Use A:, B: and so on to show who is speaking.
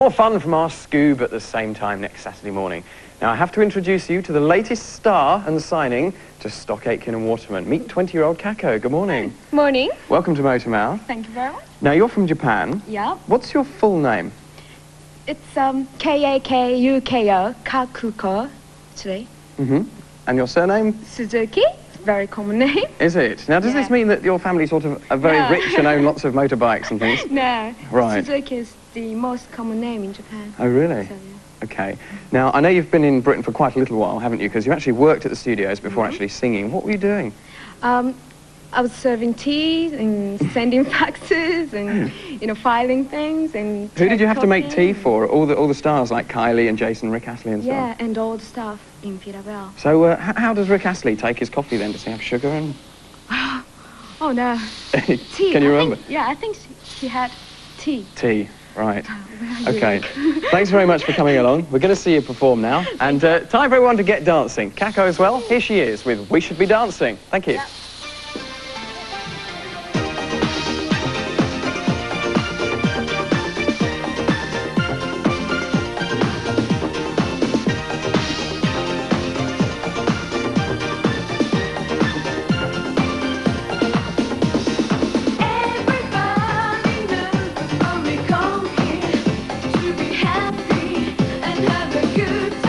A: More fun from our Scoob at the same time next Saturday morning. Now, I have to introduce you to the latest star and signing to Stock Aitken and Waterman. Meet 20-year-old Kakko. Good morning.
B: Morning.
A: Welcome to Motormouth.
B: Thank you very much.
A: Now, you're from Japan.
B: Yeah.
A: What's your full name?
B: It's um K-A-K-U-K-O, Kakuko, today.
A: Mm-hmm. And your surname?
B: Suzuki, very common name.
A: Is it? Now, does this mean that your family sort of are very
B: No.
A: rich and own lots of motorbikes and things?
B: No.
A: Right.
B: Suzuki is the most common name in Japan.
A: Oh, really?
B: So, yeah.
A: Okay. Now, I know you've been in Britain for quite a little while, haven't you? Because you actually worked at the studios before
B: Mm-hmm.
A: actually singing. What were you doing?
B: Um, I was serving tea and sending faxes and, you know, filing things and...
A: Who did you have to make tea for? All the, all the stars like Kylie and Jason, Rick Astley and stuff.
B: Yeah, and all the stuff in Pirabel.
A: So uh, how does Rick Astley take his coffee then? Does he have sugar and...
B: Oh, no. Tea.
A: Can you
B: I
A: remember?
B: Think, yeah, I think she, she had tea.
A: Tea, right.
B: You?
A: Okay. Thanks very much for coming along. We're going to see you perform now. And uh, time for everyone to get dancing. Kakko as well. Here she is with We Should Be Dancing. Thank you.
B: good time.